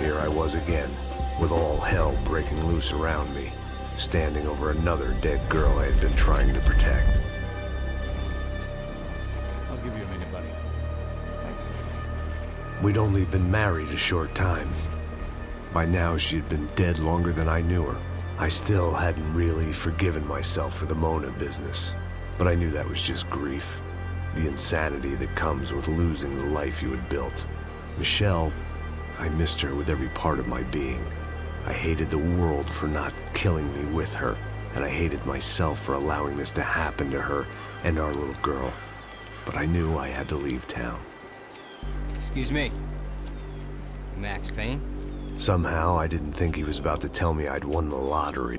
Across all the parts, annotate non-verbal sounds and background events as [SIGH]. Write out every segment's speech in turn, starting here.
Here I was again, with all hell breaking loose around me, standing over another dead girl I had been trying to protect. I'll give you a minute, buddy. We'd only been married a short time. By now, she'd been dead longer than I knew her. I still hadn't really forgiven myself for the Mona business, but I knew that was just grief. The insanity that comes with losing the life you had built. Michelle, I missed her with every part of my being. I hated the world for not killing me with her, and I hated myself for allowing this to happen to her and our little girl. But I knew I had to leave town. Excuse me. Max Payne? Somehow, I didn't think he was about to tell me I'd won the lottery.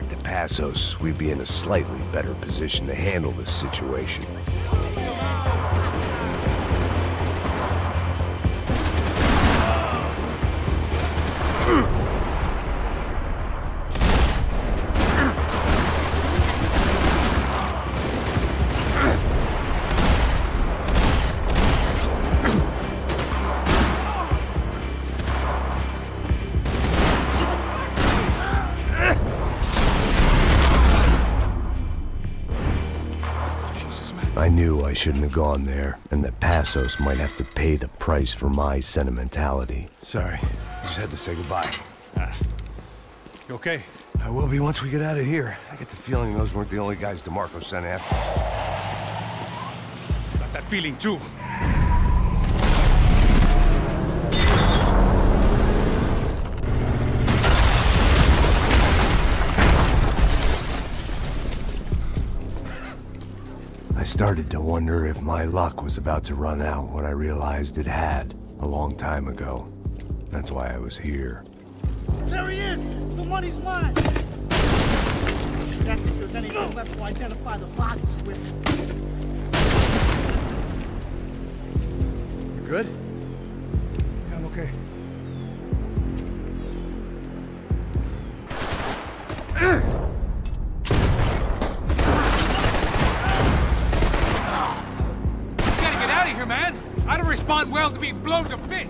Back to Passos, we'd be in a slightly better position to handle this situation. I knew I shouldn't have gone there, and that Passos might have to pay the price for my sentimentality. Sorry. Just had to say goodbye. Ah. You okay? I will be once we get out of here. I get the feeling those weren't the only guys DeMarco sent after us. Got that feeling too. Started to wonder if my luck was about to run out when I realized it had, a long time ago. That's why I was here. There he is! The money's mine! That's if there's anything left to identify the bodies with. You good? Yeah, I'm okay. You blown to bits!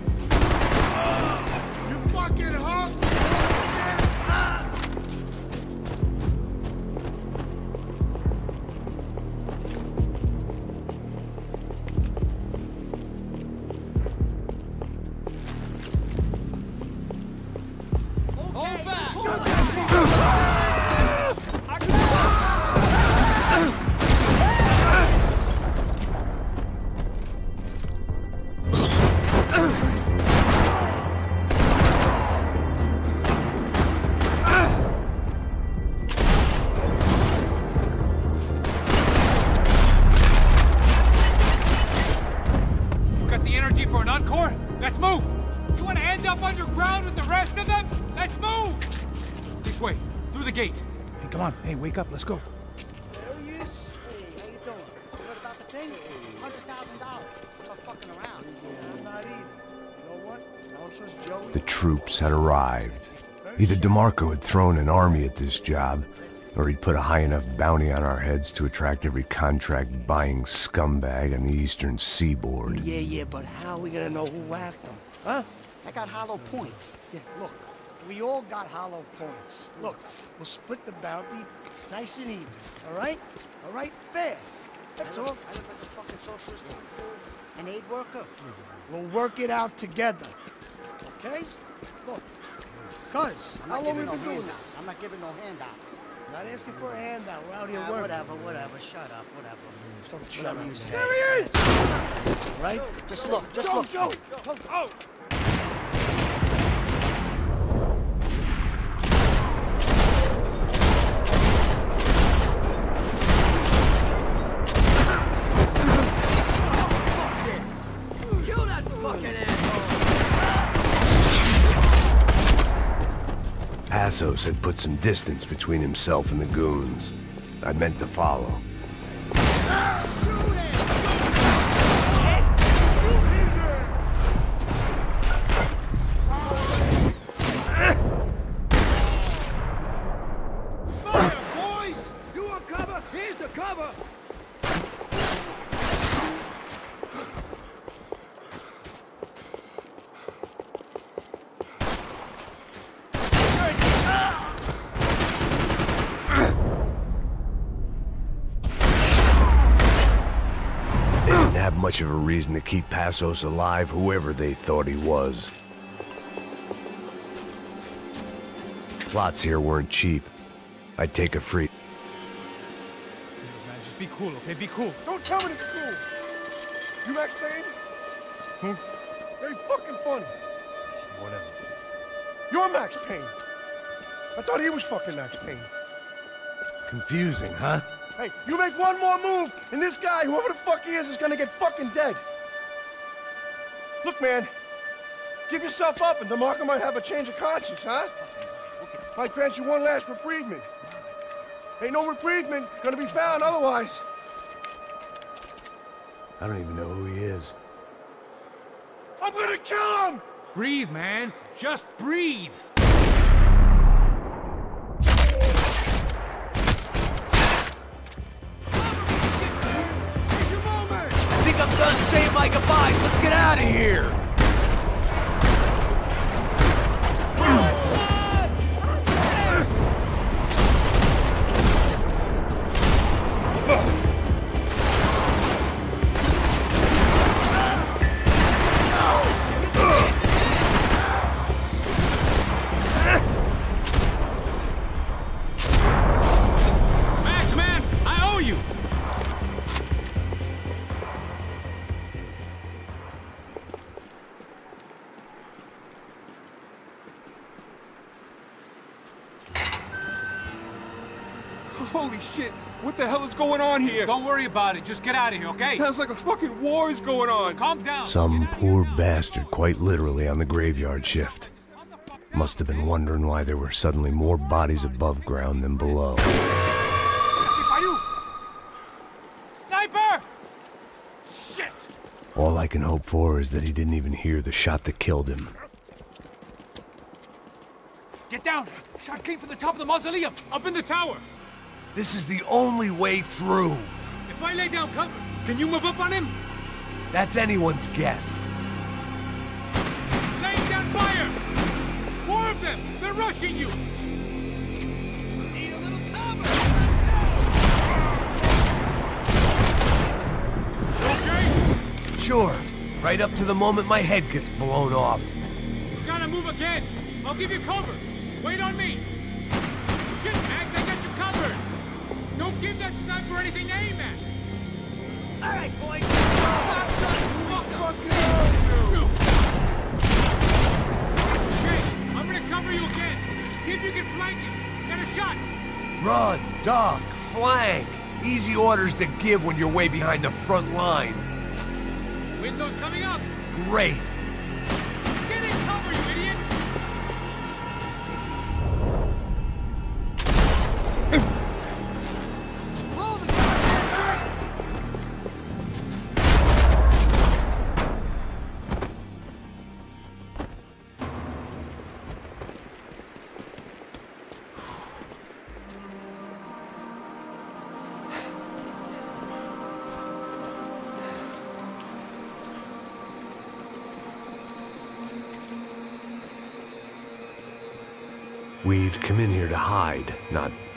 Hey, come on. Hey, wake up. Let's go. There he is. Hey, how you doing? You heard about the thing? Hundred thousand dollars. Not fucking around. Yeah, I'm not either. You know what? I don't trust Joey. The troops had arrived. Either DeMarco had thrown an army at this job, or he'd put a high enough bounty on our heads to attract every contract-buying scumbag on the eastern seaboard. Yeah, yeah, but how are we gonna know who whacked them? Huh? I got hollow points. Yeah, look. We all got hollow points. Look, we'll split the bounty nice and even. All right? All right? Fair. That's all. I look like a fucking socialist an aid worker. We'll work it out together. Okay? Look. Cuz, how long we been doing this? I'm not giving no handouts. Not asking for a handout. We're out here Yeah, working. whatever, whatever. Shut up, whatever. Don't shut Whatever up, you say. There he is! Right? Just look, just Joe, look. Joe! Oh! Passos had put some distance between himself and the goons. I meant to follow. Ah, You want cover! They didn't have much of a reason to keep Passos alive, whoever they thought he was. Plots here weren't cheap. I'd take a free. Man, just be cool, okay? Be cool. Don't tell me it's cool! You Max Payne? Who? Very fucking funny. Whatever. You're Max Payne. I thought he was fucking Max Payne. Confusing, huh? Hey, you make one more move, and this guy, whoever the fuck he is, is gonna get fucking dead. Look, man, give yourself up, and DeMarco might have a change of conscience, huh? Might grant you one last reprievement. Ain't no reprievement gonna be found otherwise. I don't even know who he is. I'm gonna kill him! Breathe, man. Just breathe. Done saying my goodbyes. Let's get out of here. Going on here? Don't worry about it. Just get out of here, okay? Sounds like a fucking war is going on. Calm down. Some poor bastard, quite literally, on the graveyard shift. Must have been wondering why there were suddenly more bodies above ground than below. Sniper! Shit! All I can hope for is that he didn't even hear the shot that killed him. Get down! Shot came from the top of the mausoleum, up in the tower. This is the only way through. If I lay down cover, can you move up on him? That's anyone's guess. Laying down fire! More of them! They're rushing you! Need a little cover! Okay? Sure, right up to the moment my head gets blown off. You gotta move again! I'll give you cover! Wait on me! Shit, Max, Don't give that sniper anything to aim at! Alright, boys! Shoot! Okay, I'm gonna cover you again. See if you can flank him. Get a shot! Run, duck, flank. Easy orders to give when you're way behind the front line. Window's coming up! Great.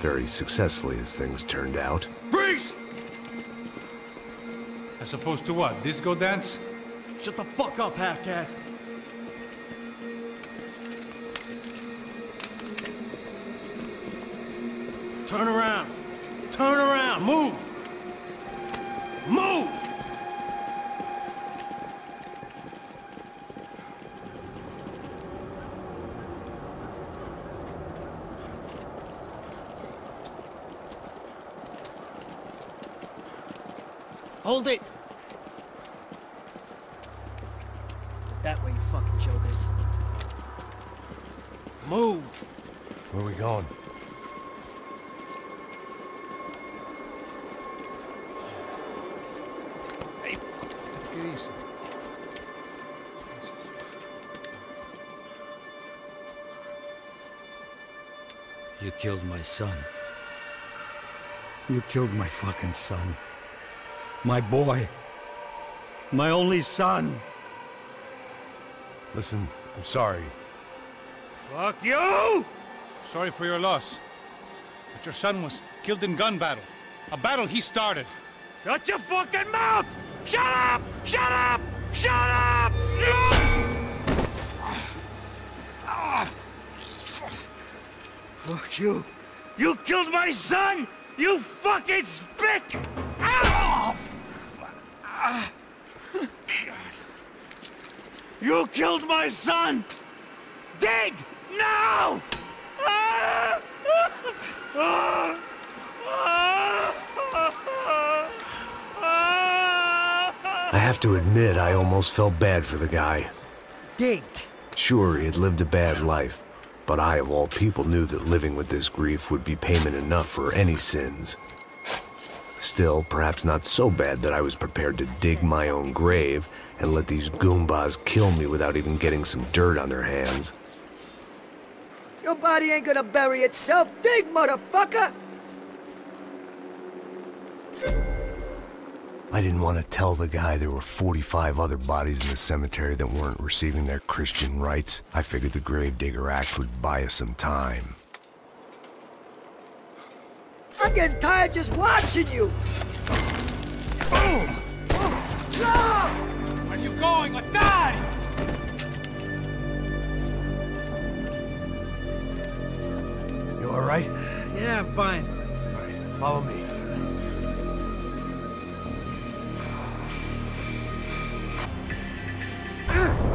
Very successfully as things turned out. Freeze! As opposed to what? Disco dance? Shut the fuck up, half-caste. Turn around. Turn around. Move. Move! Hold it! That way, you fucking jokers. Move! Where are we going? Hey, Get easy. You killed my son. You killed my fucking son. My boy. My only son. Listen, I'm sorry. Fuck you! Sorry for your loss. But your son was killed in gun battle. A battle he started. Shut your fucking mouth! Shut up! Shut up! Shut up! Fuck you. You killed my son! You fucking spick! You killed my son! Dig! Now! I have to admit, I almost felt bad for the guy. Dig! Sure, he had lived a bad life, but I, of all people, knew that living with this grief would be payment enough for any sins. Still, perhaps not so bad that I was prepared to dig my own grave and let these goombas kill me without even getting some dirt on their hands. Your body ain't gonna bury itself. Dig, motherfucker! I didn't want to tell the guy there were 45 other bodies in the cemetery that weren't receiving their Christian rites. I figured the Gravedigger Act would buy us some time. I'm getting tired just watching you. Where ah! you going or die? You alright? Yeah, I'm fine. Alright, follow me. The [CLEARS THROAT]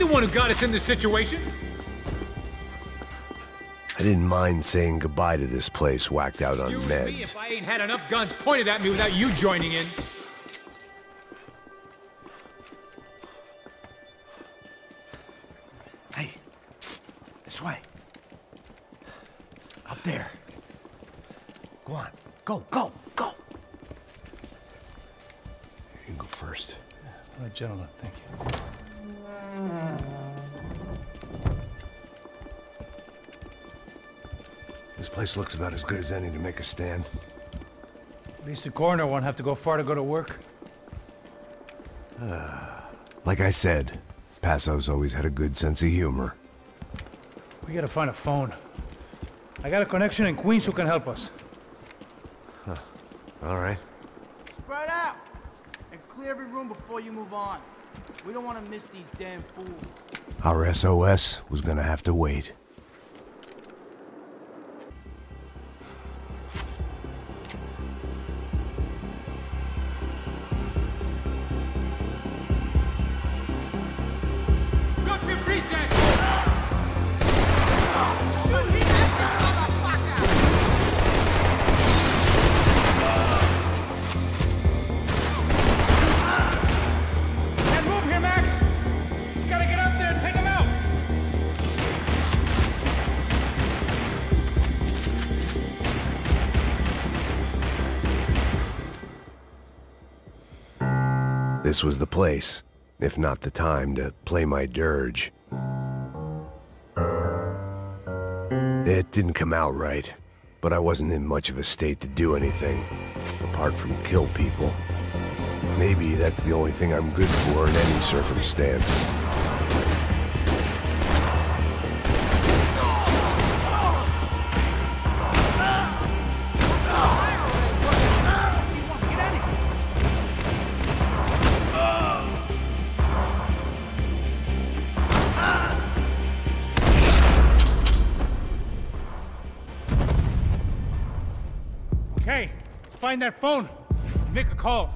the one who got us in this situation. I didn't mind saying goodbye to this place whacked out on Excuse me meds. if I ain't had enough guns pointed at me without you joining in. This looks about as good as any to make a stand. At least the coroner won't have to go far to go to work. [SIGHS] Like I said, Passos always had a good sense of humor. We gotta find a phone. I got a connection in Queens who can help us. All right. Spread out! And clear every room before you move on. We don't want to miss these damn fools. Our SOS was gonna have to wait. This was the place, if not the time, to play my dirge. It didn't come out right, but I wasn't in much of a state to do anything, apart from kill people. Maybe that's the only thing I'm good for in any circumstance. That phone. Make a call.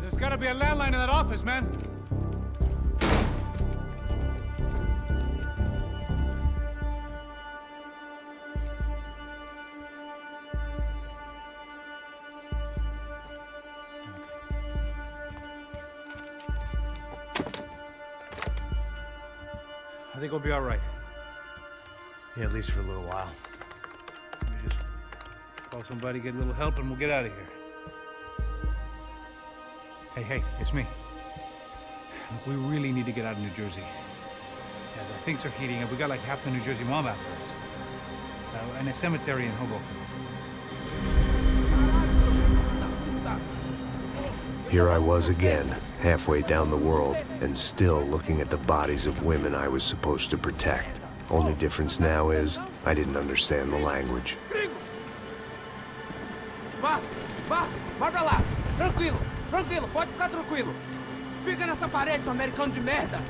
There's gotta be a landline in that office, man. I think we'll be all right. Yeah, at least for a little while. Call somebody, get a little help, and we'll get out of here. Hey, hey, it's me. Look, we really need to get out of New Jersey. Yeah, the things are heating up. We got like half the New Jersey mob after us. Uh, and a cemetery in Hoboken. Here I was again, halfway down the world, and still looking at the bodies of women I was supposed to protect. Only difference now is, I didn't understand the language. Tranquilo, pode ficar tranquilo. Fica nessa parede, seu americano de merda.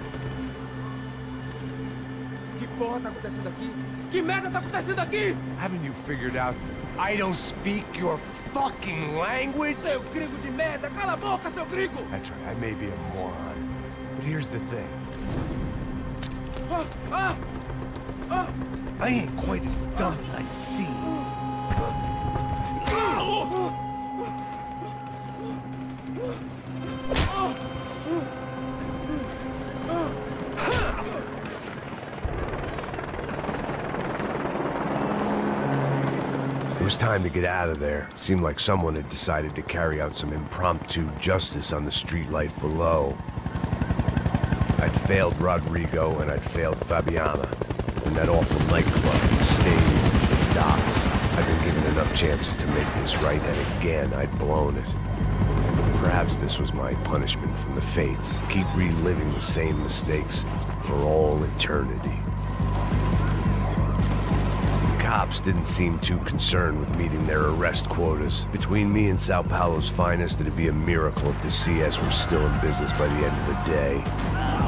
Que porra tá acontecendo aqui? Que merda tá acontecendo aqui? Haven't you figured out I don't speak your fucking language? Seu gringo de merda, cala a boca, seu gringo! That's right, I may be a moron. But here's the thing. Ah, ah, ah. I ain't quite as dumb as I seem. Time to get out of there. Seemed like someone had decided to carry out some impromptu justice on the street life below. I'd failed Rodrigo and I'd failed Fabiana. And that awful nightclub, the stage, the docks. I'd been given enough chances to make this right, and again, I'd blown it. Perhaps this was my punishment from the fates. Keep reliving the same mistakes for all eternity. Cops didn't seem too concerned with meeting their arrest quotas. Between me and Sao Paulo's finest, it'd be a miracle if the CS were still in business by the end of the day.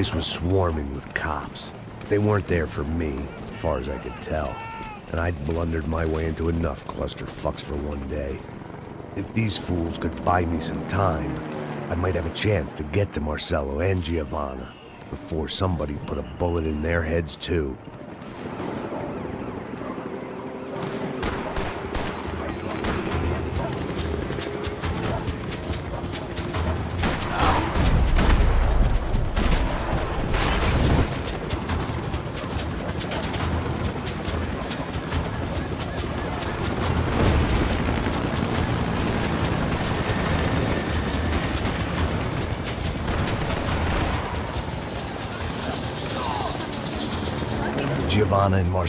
Place was swarming with cops. They weren't there for me, as far as I could tell. And I'd blundered my way into enough clusterfucks for one day. If these fools could buy me some time, I might have a chance to get to Marcelo and Giovanna before somebody put a bullet in their heads too.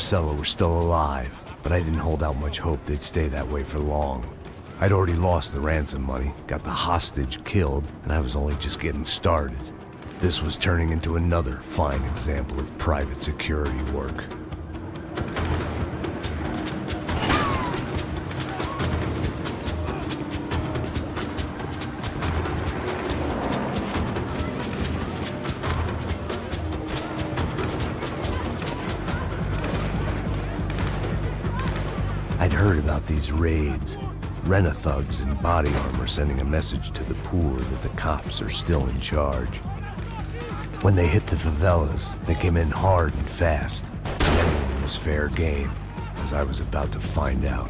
Marcelo were still alive, but I didn't hold out much hope they'd stay that way for long. I'd already lost the ransom money, got the hostage killed, and I was only just getting started. This was turning into another fine example of private security work. These raids. Rena thugs in body armor sending a message to the poor that the cops are still in charge. When they hit the favelas, they came in hard and fast. Everyone was fair game, as I was about to find out.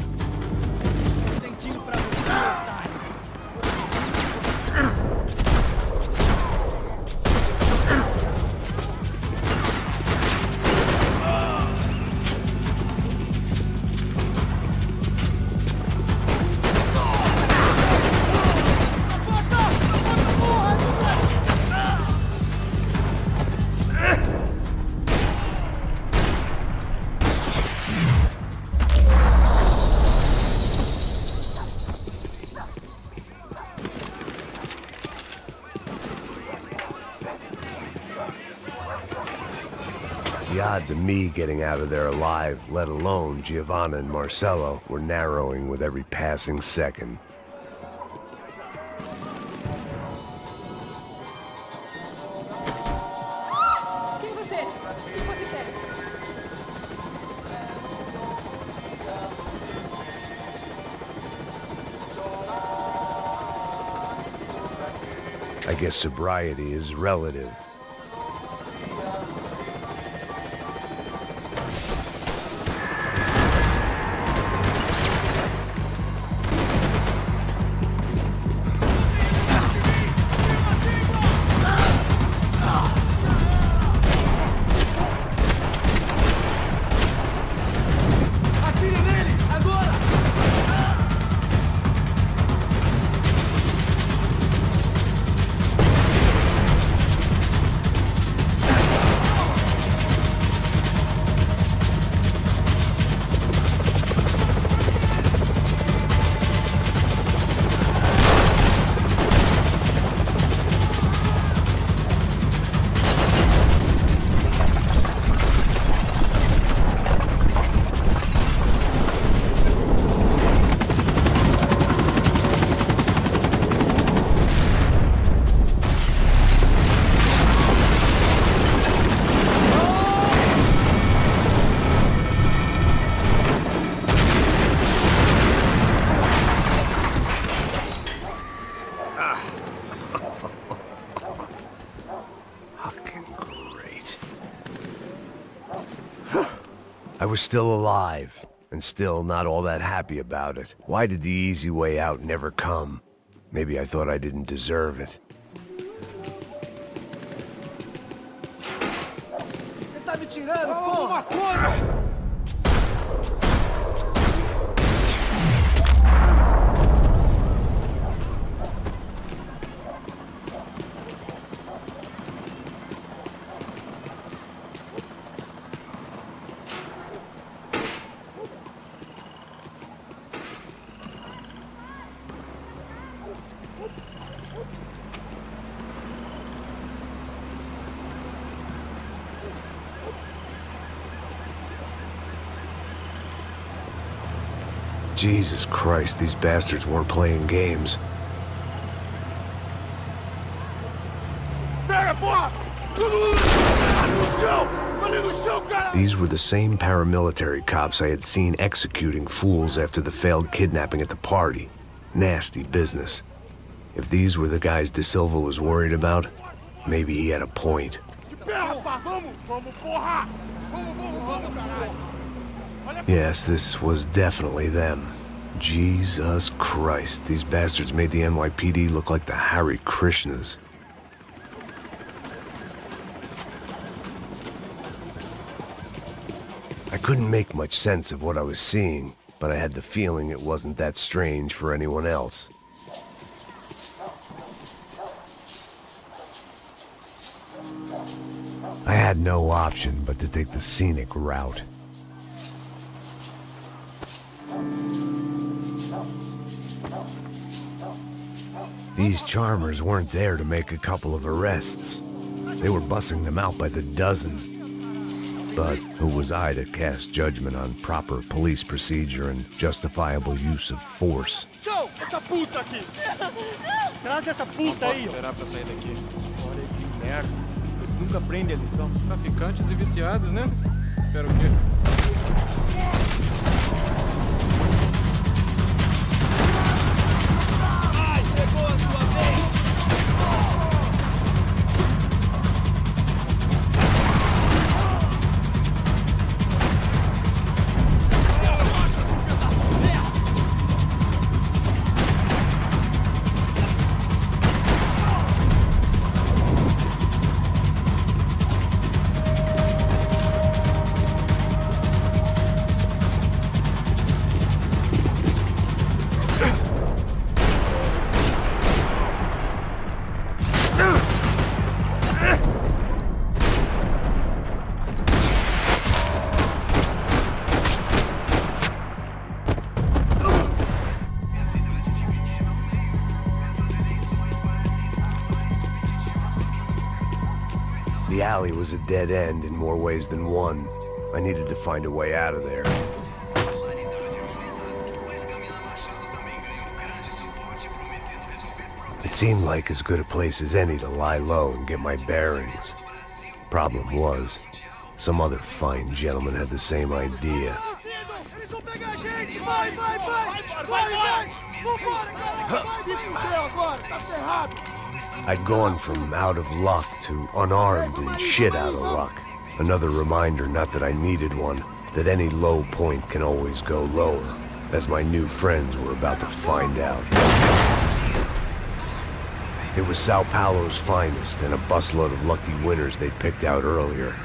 Of me getting out of there alive, let alone Giovanna and Marcelo, were narrowing with every passing second. I guess sobriety is relative. Was still alive, and still not all that happy about it. Why did the easy way out never come? Maybe I thought I didn't deserve it. Você tá me tirando, porra! Jesus Christ, these bastards weren't playing games. These were the same paramilitary cops I had seen executing fools after the failed kidnapping at the party. Nasty business. If these were the guys Da Silva was worried about, maybe he had a point. De pé, rapaz! Vamos, vamos, porra! Vamos, vamos, vamos, caralho! Yes, this was definitely them. Jesus Christ, these bastards made the NYPD look like the Hare Krishnas. I couldn't make much sense of what I was seeing, but I had the feeling it wasn't that strange for anyone else. I had no option but to take the scenic route. These charmers weren't there to make a couple of arrests. They were bussing them out by the dozen. But who was I to cast judgment on proper police procedure and justifiable use of force? Show! Essa puta aqui! Traz essa puta aí, esperar pra sair daqui. Olha que merda. Nunca aprendem a lição. Traficantes e viciados, né? Espero o a dead end in more ways than one. I needed to find a way out of there. It seemed like as good a place as any to lie low and get my bearings. Problem was, some other fine gentleman had the same idea. I'd gone from out of luck to unarmed and shit out of luck. Another reminder, not that I needed one, that any low point can always go lower, as my new friends were about to find out. It was Sao Paulo's finest and a busload of lucky winners they'd picked out earlier.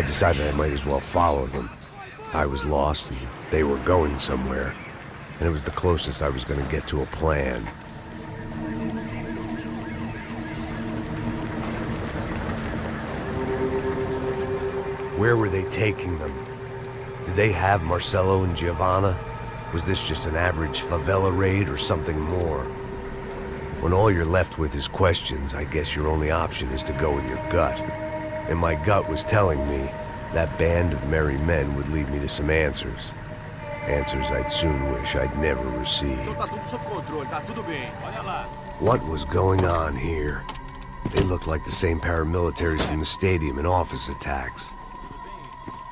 I decided I might as well follow them. I was lost and they were going somewhere, and it was the closest I was going to get to a plan. Where were they taking them? Did they have Marcelo and Giovanna? Was this just an average favela raid or something more? When all you're left with is questions, I guess your only option is to go with your gut. And my gut was telling me that band of merry men would lead me to some answers. Answers I'd soon wish I'd never received. What was going on here? They looked like the same paramilitaries from the stadium and office attacks.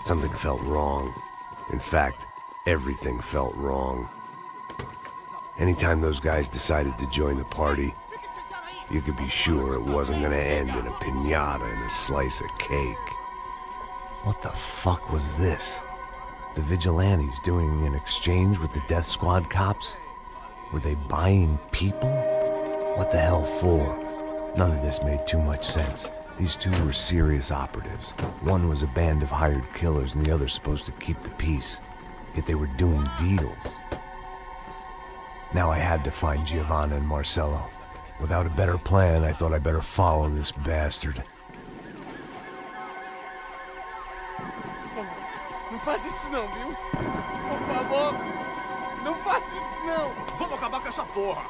Something felt wrong. In fact, everything felt wrong. Anytime those guys decided to join the party, you could be sure it wasn't gonna end in a pinata and a slice of cake. What the fuck was this? The vigilantes doing an exchange with the death squad cops? Were they buying people? What the hell for? None of this made too much sense. These two were serious operatives. One was a band of hired killers and the other supposed to keep the peace. Yet they were doing deals. Now I had to find Giovanna and Marcelo. Without a better plan, I thought I better follow this bastard. Não faz isso não, viu? Por favor, não faça isso não! Vamos acabar com essa porra!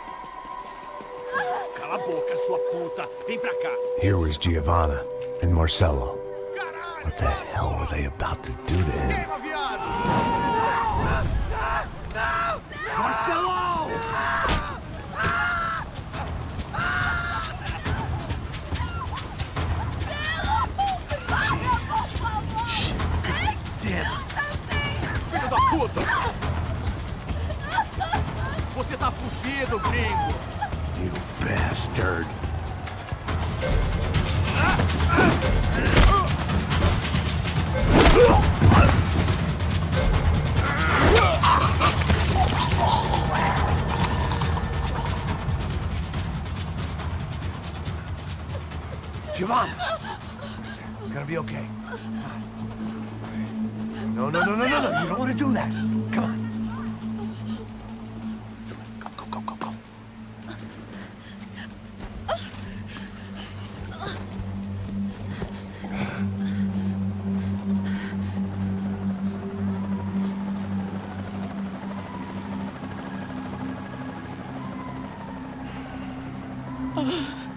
Cala a boca, sua puta! Vem pra cá! Here was Giovanna and Marcelo. What the hell were they about to do to him? Queima, Damn! Filho da puta! Você tá fudido, gringo! You bastard. Giovanna! It's gonna be okay. No, no, no, no, no, no. You don't want to do that. Come on. Go, go, go, go.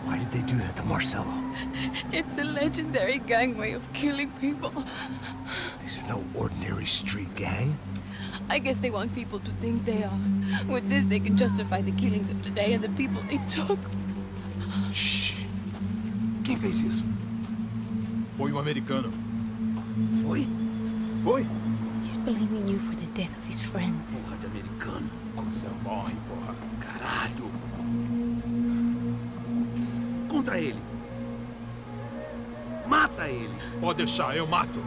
Why did they do that to Marcelo? It's a legendary gang way of killing people. Ordinary street gang. I guess they want people to think they are. With this, they can justify the killings of today and the people they took. Shh! Quem fez isso? Foi um americano. Foi? Foi? He's blaming you for the death of his friend. Porra de americano. Cusão morre, porra. Caralho. Contra ele. Mata ele. Pode deixar, eu mato.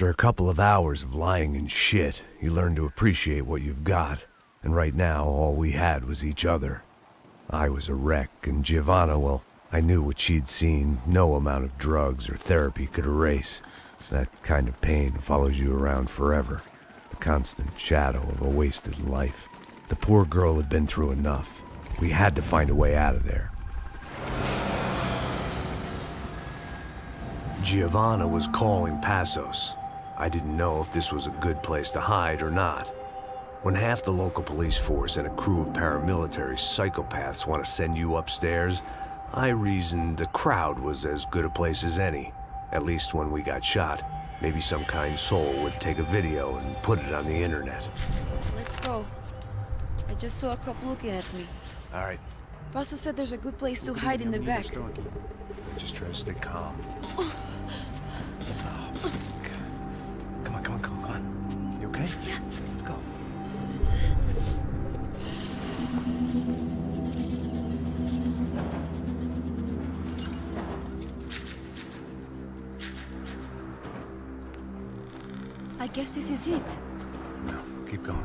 After a couple of hours of lying in shit, you learn to appreciate what you've got. And right now, all we had was each other. I was a wreck, and Giovanna, well, I knew what she'd seen no amount of drugs or therapy could erase. That kind of pain follows you around forever. The constant shadow of a wasted life. The poor girl had been through enough. We had to find a way out of there. Giovanna was calling Passos. I didn't know if this was a good place to hide or not. When half the local police force and a crew of paramilitary psychopaths want to send you upstairs, I reasoned the crowd was as good a place as any. At least when we got shot. Maybe some kind soul would take a video and put it on the internet. Let's go. I just saw a cop looking at me. All right, Passos said there's a good place to hide in the back. just try to stay calm. Oh. Okay? Yeah. Let's go. I guess this is it. No, keep going.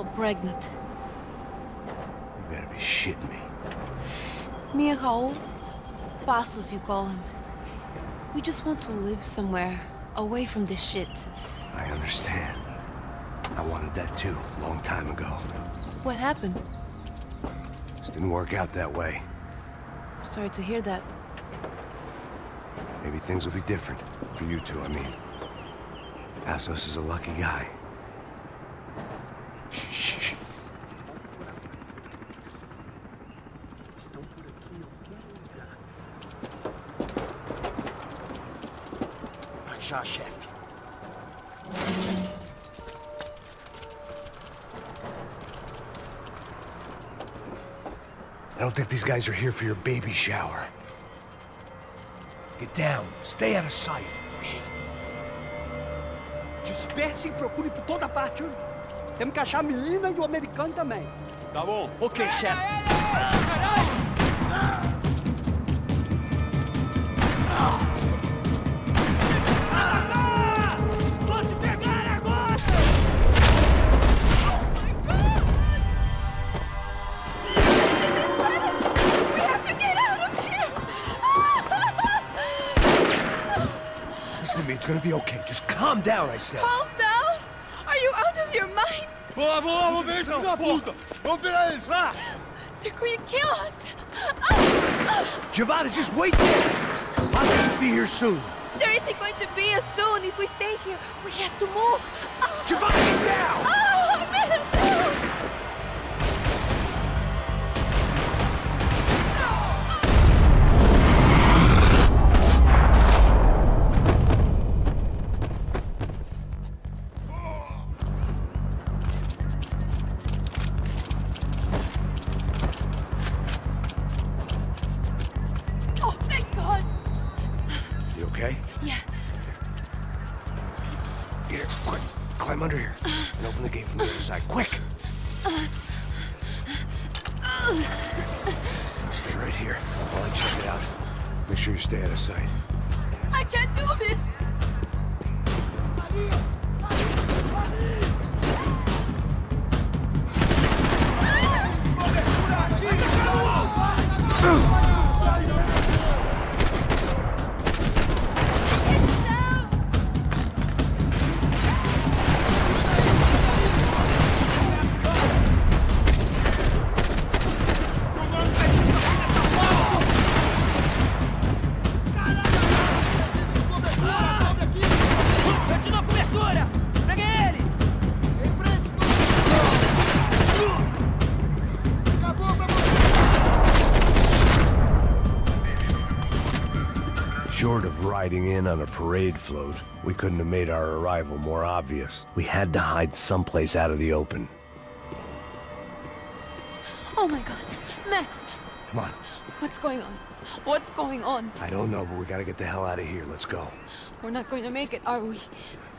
Also pregnant. You gotta be shitting me. Me and Raul, Passos you call him. We just want to live somewhere, away from this shit. I understand. I wanted that too, a long time ago. What happened? Just didn't work out that way. Sorry to hear that. Maybe things will be different. For you two, I mean. Passos is a lucky guy. I don't think these guys are here for your baby shower. Get down. Stay out of sight. Disperse e procure por toda parte. Temos que achar a menina e o americano também. Tá bom. Ok, chefe. Be okay. Just calm down, I said. Calm down! Are you out of your mind? Vamos lá, vamos lá, vamos ver esse filho da puta. Vamos virar eles, vá. They're going to kill us! Giovanna, just wait there. I'll just be here soon. There isn't going to be a soon if we stay here. We have to move. Giovanna, get down! Ah. Here while I check it out. Make sure you stay out of sight. I can't do this! In on a parade float, we couldn't have made our arrival more obvious. We had to hide someplace out of the open. Oh my god. Max, Come on. what's going on? What's going on? I don't know, but we gotta get the hell out of here. Let's go. We're not going to make it, are we?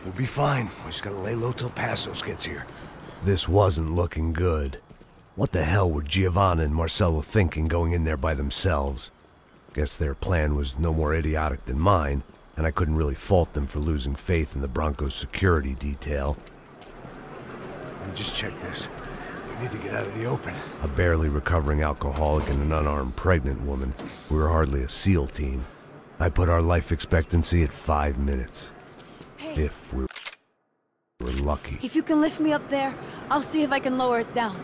We'll be fine. We just gotta lay low till Passos gets here. This wasn't looking good. What the hell were Giovanna and Marcelo thinking going in there by themselves? Guess their plan was no more idiotic than mine, and I couldn't really fault them for losing faith in the Brancos security detail. Let me just check this. We need to get out of the open. A barely recovering alcoholic and an unarmed pregnant woman. We were hardly a SEAL team. I put our life expectancy at five minutes. Hey. If we were lucky. If you can lift me up there, I'll see if I can lower it down.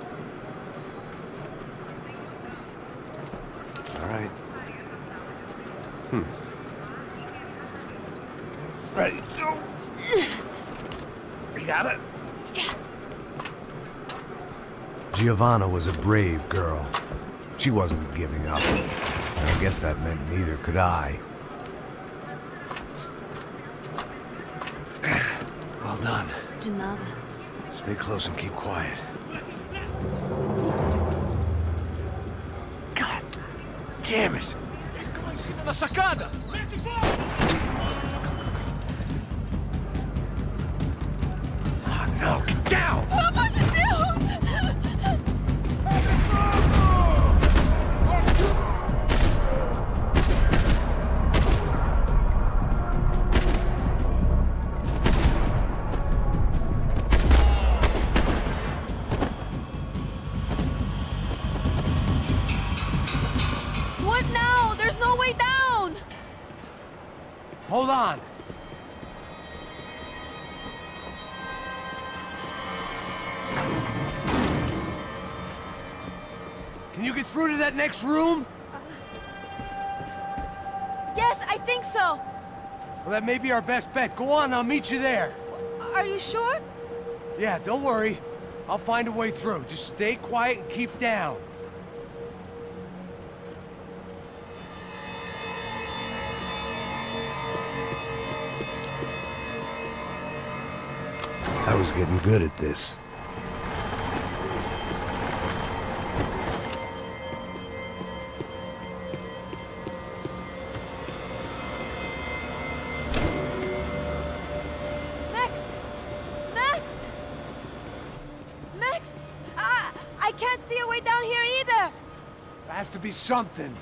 All right. Hmm. Ready, go! You got it? Giovanna was a brave girl. She wasn't giving up. And I guess that meant neither could I. [SIGHS] Well done. De nada. Stay close and keep quiet. God damn it! La sacada! No, next room? Yes, I think so. Well, that may be our best bet. Go on, I'll meet you there. Are you sure? Yeah, don't worry. I'll find a way through. Just stay quiet and keep down. I was getting good at this. Something.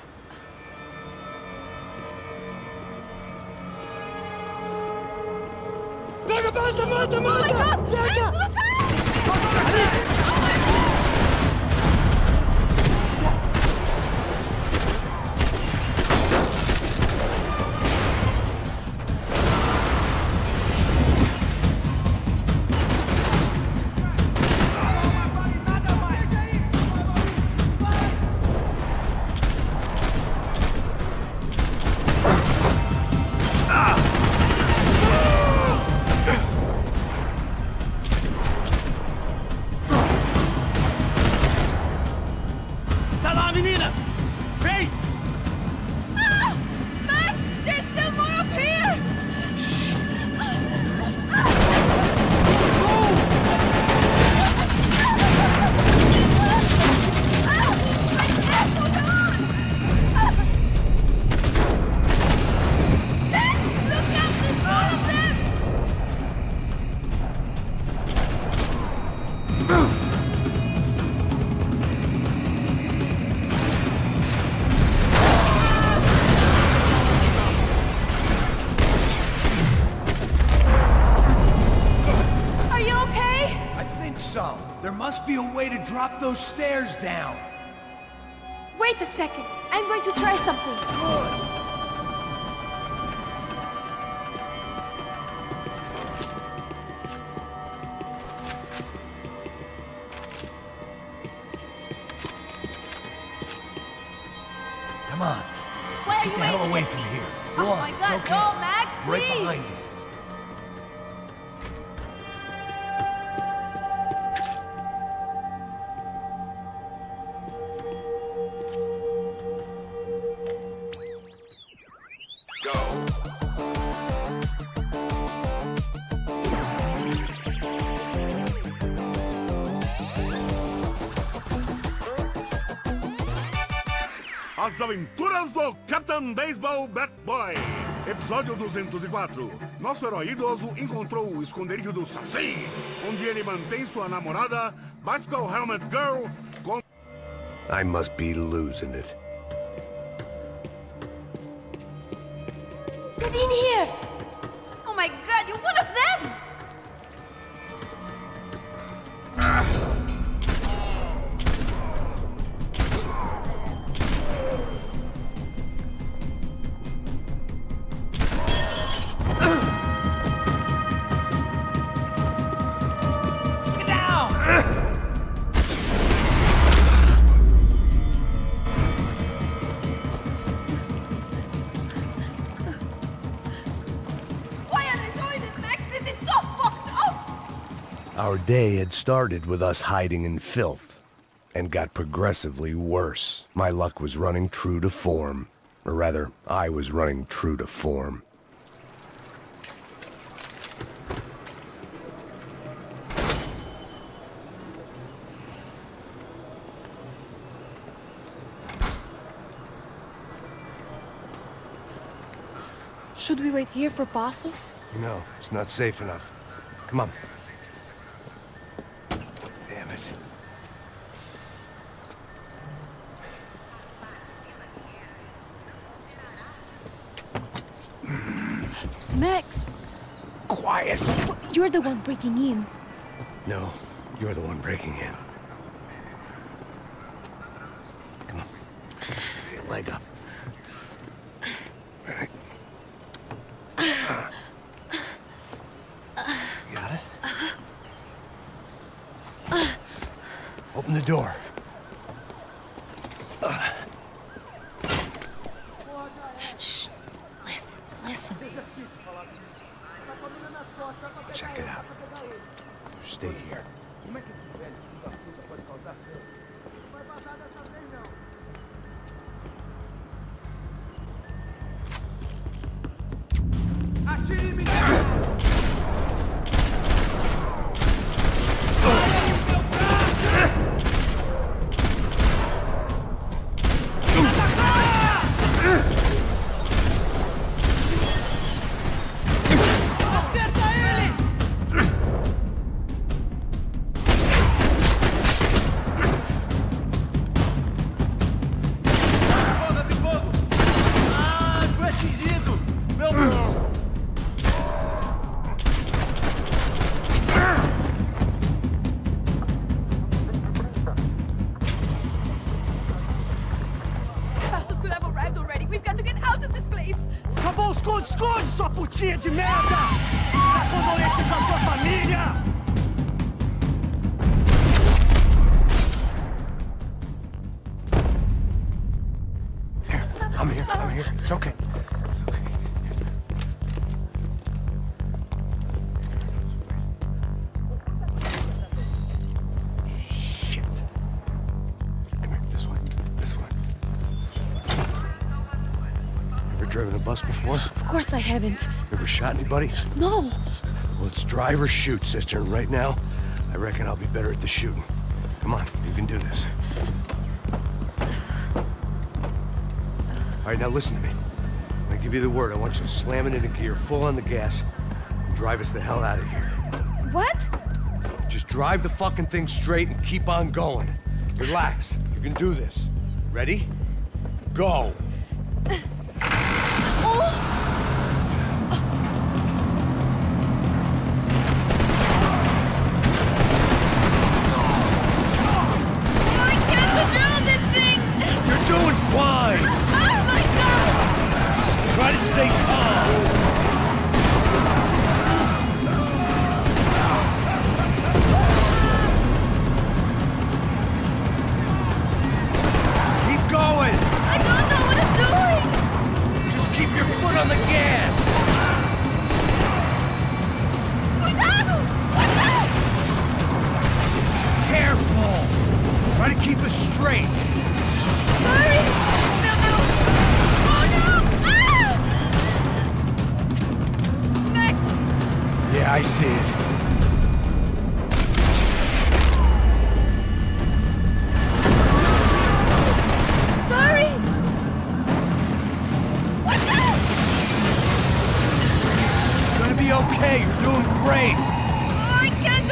Drop those stairs down. As Aventuras do Captain Baseball Bat Boy. Episódio 204. Nosso herói idoso encontrou o esconderijo do Saci, onde ele mantém sua namorada, Bicycle Helmet Girl, com... I must be losing it. Our day had started with us hiding in filth, and got progressively worse. My luck was running true to form. Or rather, I was running true to form. Should we wait here for Passos? No, it's not safe enough. Come on. Damn it. Max! Quiet! You're the one breaking in. No, you're the one breaking in. Come on. Your leg up. You got it? Open the door. Driven a bus before? Of course I haven't. Ever shot anybody? No! Well, it's drive or shoot, sister. And right now, I reckon I'll be better at the shooting. Come on, you can do this. All right, now listen to me. When I give you the word, I want you to slam it into gear, full on the gas, and drive us the hell out of here. What? Just drive the fucking thing straight and keep on going. Relax. You can do this. Ready? Go. Okay. You're doing great. Oh, I can't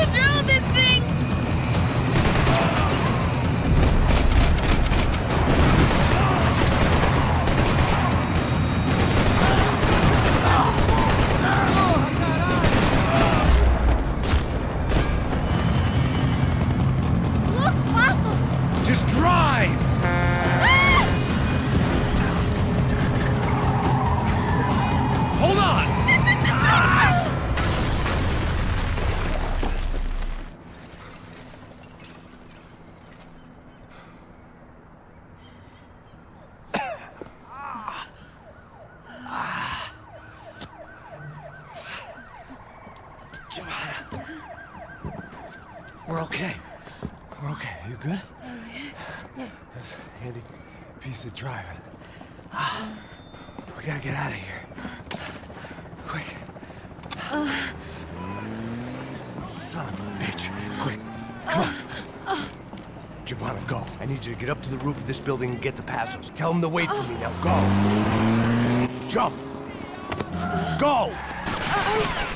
the roof of this building and get the Passos. Tell them to wait for me now. Go. Jump. Go!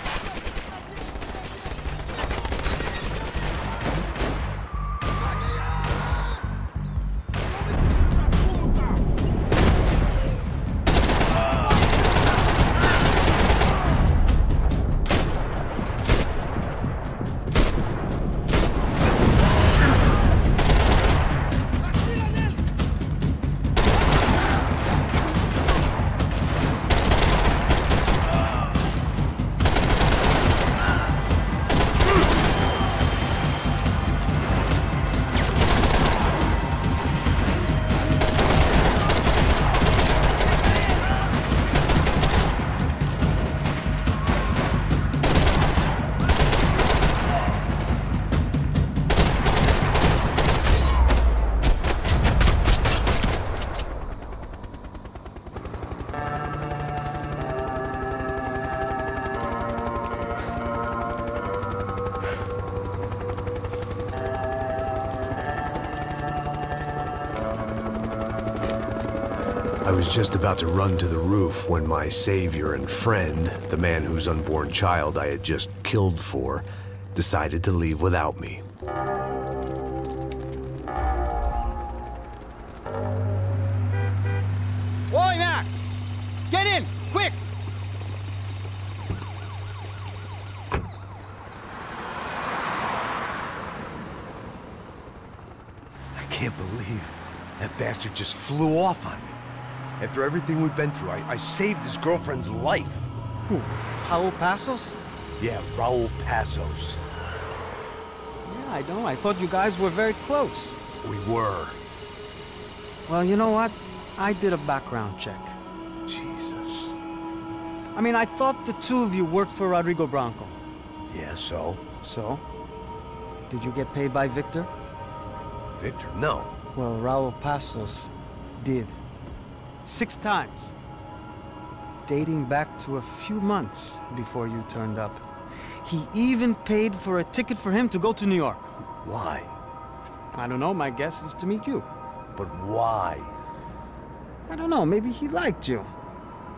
Was just about to run to the roof when my savior and friend, the man whose unborn child I had just killed for, decided to leave without me. Oi, Max! Get in, quick! I can't believe that bastard just flew off on me. After everything we've been through, I, I saved his girlfriend's life. Who? Raul Passos? Yeah, Raul Passos. Yeah, I know. I thought you guys were very close. We were. Well, you know what? I did a background check. Jesus. I mean, I thought the two of you worked for Rodrigo Branco. Yeah, so? So? Did you get paid by Victor? Victor, no. Well, Raul Passos did. Six times. Dating back to a few months before you turned up. He even paid for a ticket for him to go to New York. Why? I don't know, my guess is to meet you. But why? I don't know, maybe he liked you.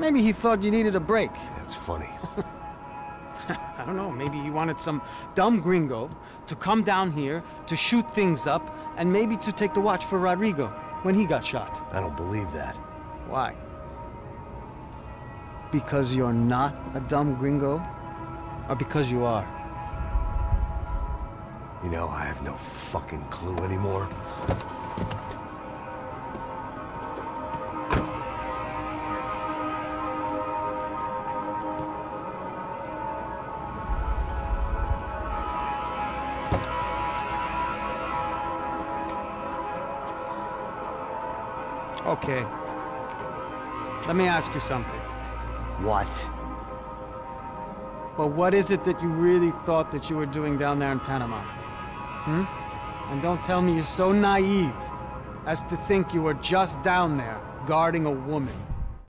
Maybe he thought you needed a break. That's funny. [LAUGHS] I don't know, maybe he wanted some dumb gringo to come down here to shoot things up and maybe to take the watch for Rodrigo when he got shot. I don't believe that. Why? Because you're not a dumb gringo? Or because you are? You know, I have no fucking clue anymore. Okay. Let me ask you something. What? Well, what is it that you really thought that you were doing down there in Panama? Hmm? And don't tell me you're so naive as to think you were just down there guarding a woman.